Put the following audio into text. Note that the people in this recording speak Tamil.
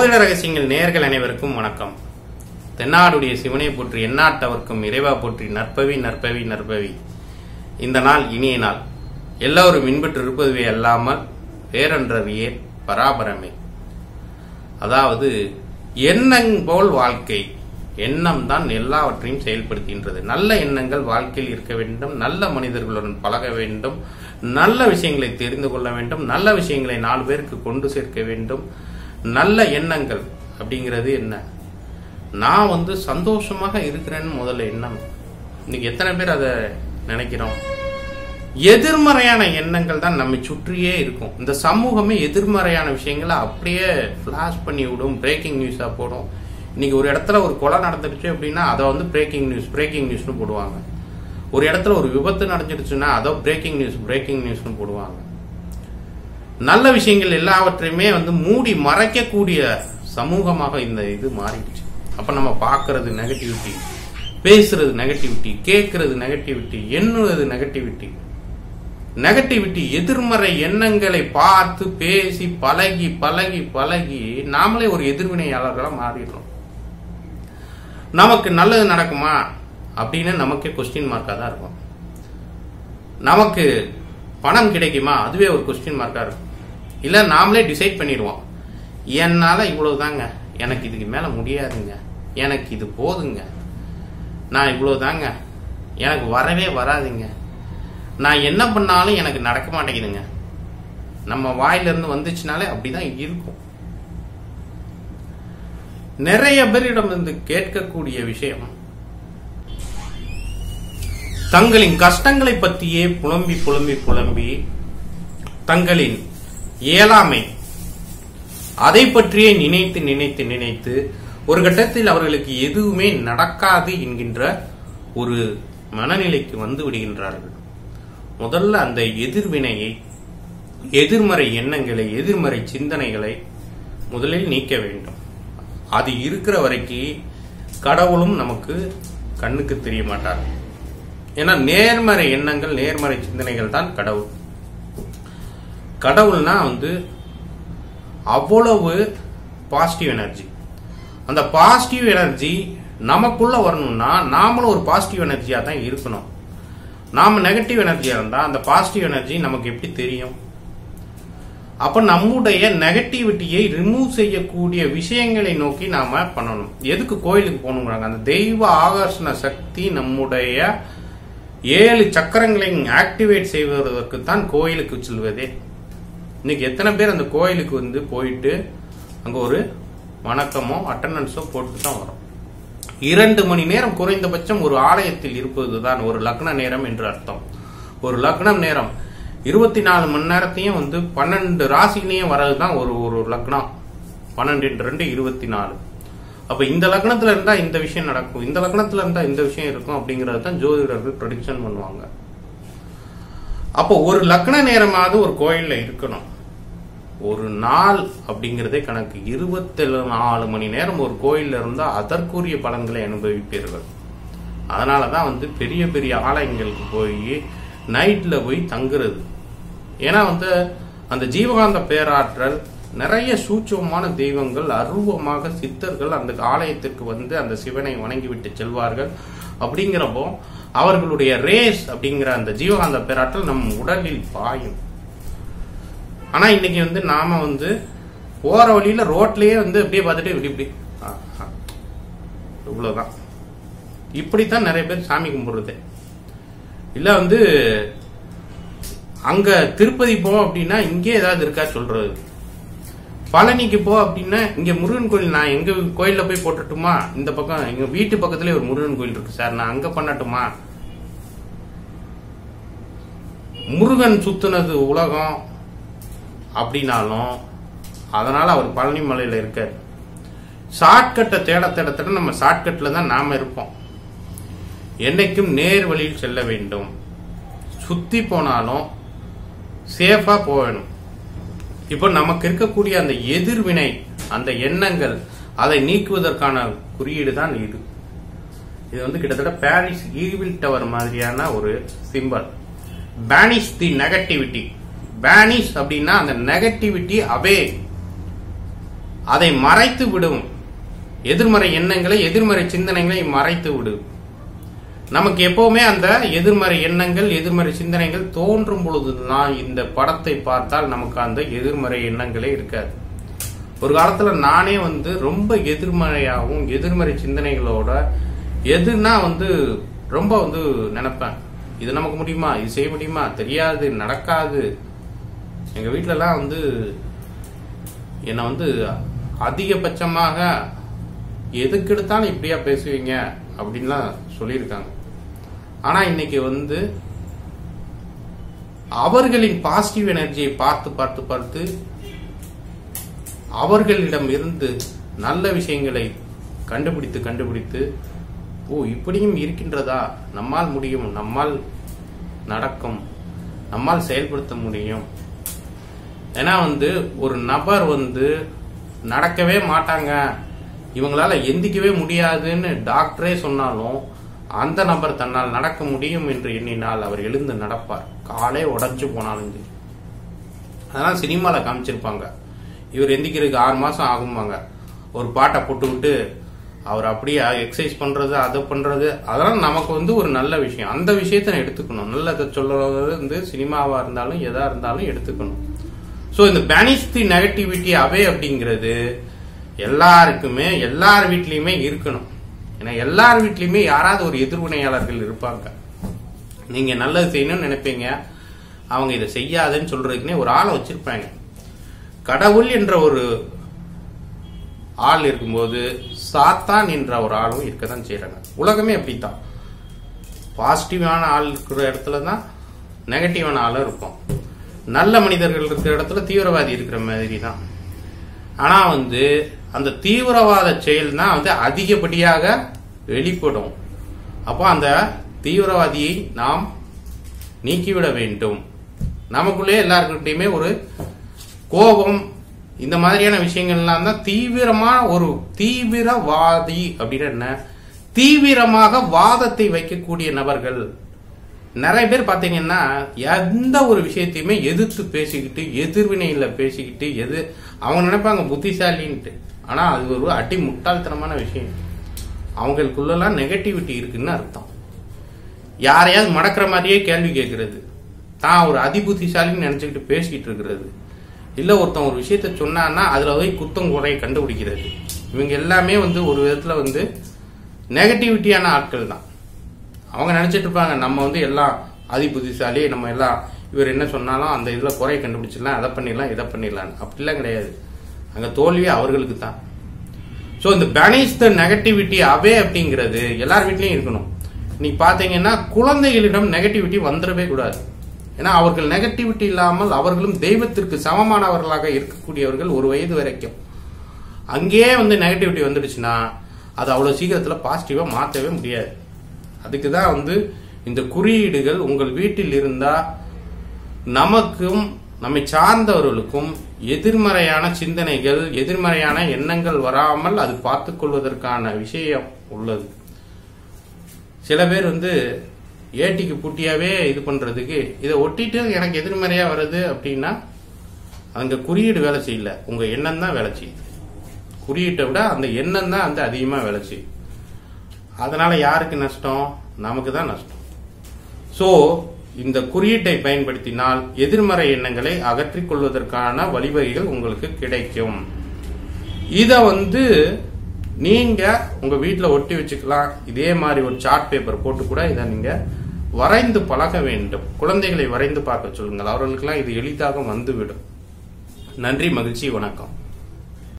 ஜோதிட ரகசியங்கள் நேர்கள் அனைவருக்கும் வணக்கம். தென்னாடுடைய சிவனை போற்றி எண்ணாட்டவர்க்கும் இறைவா போற்றி நற்பவி நற்பவி நற்பவி. இந்த நாள் இனிய நாள். எல்லோரும் இன்பற்று இருப்பதுவே அல்லாமல் வேறொன்றறியே பராபரமே. அதாவது எண்ணங் போல் வாழ்க்கை எண்ணம் தான் எல்லாவற்றையும் செயல்படுத்துகின்றது. நல்ல எண்ணங்கள் வாழ்க்கையில் இருக்க வேண்டும் நல்ல மனிதர்களுடன் பழக வேண்டும் நல்ல விஷயங்களை தெரிந்து கொள்ள வேண்டும் நல்ல விஷயங்களை நாலு பேருக்கு கொண்டு சேர்க்க வேண்டும் நல்ல எண்ணங்கள் அப்படிங்கிறது என்ன? நான் வந்து சந்தோஷமாக இருக்கிறேன்னு முதல்ல எண்ணம். இன்னைக்கு எத்தனை பேர் அதை நினைக்கிறோம்? எதிர்மறையான எண்ணங்கள் தான் நம்மை சுற்றியே இருக்கும். இந்த சமூகமே எதிர்மறையான விஷயங்களை அப்படியே ஃபிளாஷ் பண்ணி விடும் பிரேக்கிங் நியூஸாக போடும். இன்னைக்கு ஒரு இடத்துல ஒரு கொலை நடந்துடுச்சு அப்படின்னா அதை வந்து பிரேக்கிங் நியூஸ் பிரேக்கிங் நியூஸ்னு போடுவாங்க. ஒரு இடத்துல ஒரு விபத்து நடந்துடுச்சுன்னா அதை பிரேக்கிங் நியூஸ் பிரேக்கிங் நியூஸ்னு போடுவாங்க. நல்ல விஷயங்கள் எல்லாவற்றையுமே வந்து மூடி மறைக்கக்கூடிய சமூகமாக இந்த இது மாறிடுச்சு. அப்ப நம்ம பாக்குறது நெகட்டிவிட்டி பேசுறது நெகட்டிவிட்டி கேட்கறது நெகட்டிவிட்டி எண்ணுறது நெகட்டிவிட்டி நெகட்டிவிட்டி எதிர்மறை எண்ணங்களை பார்த்து பேசி பழகி பழகி பழகி நாமளே ஒரு எதிர்வினையாளர்களாக மாறிடுறோம். நமக்கு நல்லது நடக்குமா அப்படின்னு நமக்கே கொஸ்டின் மார்க்காக தான் இருக்கும். நமக்கு பணம் கிடைக்குமா அதுவே ஒரு கொஸ்டின் மார்க்காக இருக்கும். இல்ல நாமளே டிசைட் பண்ணிடுவோம். என்னால இவ்வளவுதாங்க. எனக்கு இதுக்கு மேல முடியாதுங்க. எனக்கு இது போதுங்க. நான் இவ்வளவுதாங்க. எனக்கு வரவே வராதுங்க. நான் என்ன பண்ணாலும் எனக்கு நடக்க மாட்டேங்குதுங்க. நம்ம வாயிலிருந்து வந்துச்சுனாலே அப்படிதான் இருக்கும். நிறைய பேரிடம் இருந்து கேட்கக்கூடிய விஷயம் தங்களின் கஷ்டங்களை பற்றியே புலம்பி புலம்பி புலம்பி தங்களின் இயலாமை அதை பற்றியே நினைத்து நினைத்து நினைத்து ஒரு கட்டத்தில் அவர்களுக்கு எதுவுமே நடக்காது என்கின்ற ஒரு மனநிலைக்கு வந்து விடுகின்றார்கள். முதல்ல அந்த எதிர்வினையை எதிர்மறை எண்ணங்களை எதிர்மறை சிந்தனைகளை முதலில் நீக்க வேண்டும். அது இருக்கிற வரைக்கும் கடவுளும் நமக்கு கண்ணுக்கு தெரிய மாட்டார். ஏன்னா நேர்மறை எண்ணங்கள் நேர்மறை சிந்தனைகள் தான் கடவுள். கடவுள்னா வந்து அவ்வளவு பாசிட்டிவ் எனர்ஜி அந்த பாசிட்டிவ் எனர்ஜி நமக்குள்ள வரணும்னா நாமளும் ஒரு பாசிட்டிவ் எனர்ஜியாக தான் இருக்கணும். நாம நெகட்டிவ் எனர்ஜியா இருந்தால் அந்த பாசிட்டிவ் எனர்ஜி நமக்கு எப்படி தெரியும்? அப்ப நம்முடைய நெகட்டிவிட்டியை ரிமூவ் செய்யக்கூடிய விஷயங்களை நோக்கி நாம பண்ணணும். எதுக்கு கோயிலுக்கு போகணுங்கிறாங்க அந்த தெய்வ ஆகர்ஷண சக்தி நம்முடைய ஏழு சக்கரங்களை ஆக்டிவேட் செய்வதற்கு தான் கோயிலுக்கு செல்வதே. இன்னைக்கு எத்தனை பேர் அந்த கோயிலுக்கு வந்து போயிட்டு அங்க ஒரு வணக்கமோ அட்டண்டன்ஸோ போட்டு தான் வரும். இரண்டு மணி நேரம் குறைந்தபட்சம் ஒரு ஆலயத்தில் இருப்பதுதான் ஒரு லக்ன நேரம் என்று அர்த்தம். ஒரு லக்னம் நேரம். இருபத்தி நாலு மணி நேரத்தையும் வந்து பன்னெண்டு ராசிலையும் வர்றதுதான் ஒரு ஒரு லக்னம். பன்னெண்டு ரெண்டு இருபத்தி நாலு. அப்ப இந்த லக்னத்துல இருந்தா இந்த விஷயம் நடக்கும். இந்த லக்னத்துல இருந்தா இந்த விஷயம் இருக்கும் அப்படிங்கிறது தான் ஜோதிடர்கள் ப்ரடிக்ஷன் பண்ணுவாங்க. அப்போ ஒரு லக்ன நேரமாவது ஒரு கோயில்ல இருக்கணும். ஒரு நாள் அப்படிங்கிறதே கணக்கு. இருபத்தி நாலு மணி நேரம் ஒரு கோயில்ல இருந்தால் அதற்குரிய பலன்களை அனுபவிப்பீர்கள். அதனாலதான் வந்து பெரிய பெரிய ஆலயங்களுக்கு போய் நைட்டில் போய் தங்குறது. ஏன்னா வந்து அந்த ஜீவகாந்த பேராற்றல் நிறைய சூட்சமான தெய்வங்கள் அருவமாக சித்தர்கள் அந்த ஆலயத்திற்கு வந்து அந்த சிவனை வணங்கிவிட்டு செல்வார்கள். அப்படிங்கிறப்போ அவர்களுடைய ரேஸ் அப்படிங்கிற அந்த ஜீவகாந்த பேராற்றல் நம் உடலில் பாயும். ஆனா இன்னைக்கு வந்து நாம வந்து போற வழியில ரோட்லயே வந்து அப்படியே பார்த்துட்டு இப்படி இப்படி இவ்வளவுதான். இப்படித்தான் நிறைய பேர் சாமி கும்பிடுறது. இல்ல வந்து அங்க திருப்பதி போவோம் அப்படின்னா இங்கே ஏதாவது இருக்கா சொல்றது. பழனிக்கு போ அப்படின்னா இங்க முருகன் கோயில் நான் எங்க கோயில்ல போய் போட்டுட்டுமா? இந்த பக்கம் எங்க வீட்டு பக்கத்துல ஒரு முருகன் கோயில் இருக்கு சார். நான் அங்க பண்ணட்டுமா? முருகன் சுத்துனது உலகம் அப்படின்னாலும் அதனால அவர் பழனி மலையில இருக்காரு. ஷார்ட்கட்டை தேட தேட தேட நம்ம ஷார்ட்கட்ல தான் நாம இருப்போம். என்னைக்கும் நேர் வழியில் செல்ல வேண்டும். சுத்தி போனாலும் சேஃபா போகணும். இப்போ நமக்கு இருக்கக்கூடிய அந்த எதிர்வினை அந்த எண்ணங்கள் அதை நீக்குவதற்கான குறியீடு தான் இது. இது வந்து கிட்டத்தட்ட பாரிஸ் ஈவில் டவர் மாதிரியான ஒரு symbol banish the negativity banish அப்படின்னா அந்த நெகட்டிவிட்டி அவே. அதை மறைத்து விடும். எதிர்மறை எண்ணங்களை எதிர்மறை சிந்தனைகளை மறைத்து விடும் நமக்கு எப்பவுமே அந்த எதிர்மறை எண்ணங்கள் எதிர்மறை சிந்தனைகள் தோன்றும் பொழுதுதான் இந்த படத்தை பார்த்தால் நமக்கு அந்த எதிர்மறை எண்ணங்களே இருக்காது. ஒரு காலத்துல நானே வந்து ரொம்ப எதிர்மறையாகவும் எதிர்மறை சிந்தனைகளோட எதுனா வந்து ரொம்ப வந்து நினைப்பேன். இது நமக்கு முடியுமா? இது செய்ய முடியுமா? தெரியாது நடக்காது. எங்க வீட்டிலலாம் வந்து என்னை வந்து அதிகபட்சமாக எதுக்கு எடுத்தாலும் இப்படியா பேசுவீங்க? அப்படின்லாம் சொல்லியிருக்காங்க. ஆனா இன்னைக்கு வந்து அவர்களின் பாசிட்டிவ் எனர்ஜியை பார்த்து பார்த்து பார்த்து அவர்களிடம் இருந்து நல்ல விஷயங்களை கண்டுபிடித்து கண்டுபிடித்து ஓ இப்படியும் இருக்கின்றதா? நம்மால் முடியும் நம்மால் நடக்கும் நம்மால் செயல்படுத்த முடியும். ஏன்னா வந்து ஒரு நபர் வந்து நடக்கவே மாட்டாங்க. இவங்களால எந்திக்கவே முடியாதுன்னு டாக்டரே சொன்னாலும் அந்த நபர் தன்னால் நடக்க முடியும் என்று எண்ணினால் அவர் எழுந்து நடப்பார். காலே உடஞ்சு போனாலும் சரி. அதெல்லாம் சினிமாவில் காமிச்சிருப்பாங்க. இவர் எந்திக்கிறதுக்கு ஆறு மாசம் ஆகும்பாங்க. ஒரு பாட்டை போட்டுவிட்டு அவர் அப்படியே எக்ஸசைஸ் பண்றது அதை பண்றது அதெல்லாம் நமக்கு வந்து ஒரு நல்ல விஷயம். அந்த விஷயத்த நான் எடுத்துக்கணும். நல்லதை சொல்றது வந்து சினிமாவா இருந்தாலும் எதா இருந்தாலும் எடுத்துக்கணும். ஸோ இந்த பேனிஷ் தி நெகட்டிவிட்டி அவே அப்படிங்கிறது எல்லாருக்குமே எல்லார் வீட்லயுமே இருக்கணும். ஏன்னா எல்லார் வீட்லயுமே யாராவது ஒரு எதிர்வினையாளர்கள் இருப்பாங்க. நீங்க நல்லது செய்யணும்னு நினைப்பீங்க. அவங்க இதை செய்யாதுன்னு சொல்றதுக்குன்னே ஒரு ஆளை வச்சிருப்பாங்க. கடவுள் என்ற ஒரு ஆள் இருக்கும்போது சாத்தான் என்ற ஒரு ஆளும் இருக்க தான் செய்யறாங்க உலகமே அப்படித்தான். பாசிட்டிவான ஆள் இருக்கிற இடத்துல தான் நெகட்டிவான ஆளும் இருக்கும் நல்ல மனிதர்கள் இருக்கிற இடத்துல தீவிரவாதி இருக்கிற மாதிரி தான் ஆனால் வந்து அந்த தீவிரவாத செயல் தான் வந்து அதிகப்படியாக வெளிப்படும். அப்போ அந்த தீவிரவாதியை நாம் நீக்கிவிட வேண்டும். நமக்குள்ளே எல்லாருக்கிட்டையுமே ஒரு கோபம் இந்த மாதிரியான விஷயங்கள்லாம் தான் தீவிரமான ஒரு தீவிரவாதி அப்படின்னு என்ன? தீவிரமாக வாதத்தை வைக்கக்கூடிய நபர்கள் நிறைய பேர் பாத்தீங்கன்னா எந்த ஒரு விஷயத்தையுமே எதிர்த்து பேசிக்கிட்டு எதிர்வினையில பேசிக்கிட்டு எது அவங்க நினைப்பாங்க புத்திசாலின்ட்டு. ஆனா அது ஒரு அடி முட்டாள்தனமான விஷயம். அவங்களுக்குள்ளலாம் நெகட்டிவிட்டி இருக்குன்னு அர்த்தம். யாரையாவது மடக்கிற மாதிரியே கேள்வி கேட்கறது. தான் ஒரு அதிபுத்திசாலின்னு நினைச்சுக்கிட்டு பேசிக்கிட்டு இருக்கிறது. இல்ல ஒருத்தன் ஒரு விஷயத்த சொன்னான்னா அதுல போய் குத்தம் குறை கண்டுபிடிக்கிறது. இவங்க எல்லாமே வந்து ஒரு விதத்துல வந்து நெகட்டிவிட்டியான ஆட்கள் தான். அவங்க நினைச்சிட்டு இருப்பாங்க நம்ம வந்து எல்லாம் அதி புத்திசாலி நம்ம எல்லாம் இவர் என்ன சொன்னாலும் அந்த இதில் குறைய கண்டுபிடிச்சிடலாம் அதை பண்ணிடலாம் இதை பண்ணிடலாம் அப்படிலாம் கிடையாது. அங்கே தோல்வி அவர்களுக்கு தான். ஸோ இந்த பேனிஸ் த நெகட்டிவிட்டி அவே அப்படிங்கிறது எல்லார் வீட்லேயும் இருக்கணும். நீ பார்த்தீங்கன்னா குழந்தைகளிடம் நெகட்டிவிட்டி வந்துடவே கூடாது. ஏன்னா அவர்கள் நெகட்டிவிட்டி இல்லாமல் அவர்களும் தெய்வத்திற்கு சமமானவர்களாக இருக்கக்கூடியவர்கள் ஒரு வயது வரைக்கும். அங்கேயே வந்து நெகட்டிவிட்டி வந்துடுச்சுன்னா அது அவ்வளோ சீக்கிரத்தில் பாசிட்டிவாக மாற்றவே முடியாது. அதுக்கு தான் வந்து இந்த குறியீடுகள் உங்கள் வீட்டில் இருந்தா நமக்கும் நம்மை சார்ந்தவர்களுக்கும் எதிர்மறையான சிந்தனைகள் எதிர்மறையான எண்ணங்கள் வராமல் அது பார்த்து கொள்வதற்கான விஷயம் உள்ளது. சில பேர் வந்து ஏட்டிக்கு பூட்டியாவே இது பண்றதுக்கு இதை ஒட்டிட்டு எனக்கு எதிர்மறையா வருது அப்படின்னா அந்த குறியீடு வேலை செய்யல. உங்க எண்ணம் தான் வேலை செய்யுது. குறியீட்டை விட அந்த எண்ணம் தான் வந்து அதிகமா வேலை செய்யுது. அதனால யாருக்கு நஷ்டம்? நமக்கு தான் நஷ்டம். சோ இந்த குறியீட்டை பயன்படுத்தினால் எதிர்மறை எண்ணங்களை அகற்றிக் கொள்வதற்கான வழிவகைகள் உங்களுக்கு கிடைக்கும். இத வந்து நீங்க உங்க வீட்டில் ஒட்டி வச்சுக்கலாம். இதே மாதிரி ஒரு சார்ட் பேப்பர் போட்டு கூட இதை நீங்க வரைந்து பழக வேண்டும். குழந்தைகளை வரைந்து பார்க்க சொல்லுங்கள். அவர்களுக்கெல்லாம் இது எளிதாக வந்துவிடும். நன்றி மகிழ்ச்சி வணக்கம்.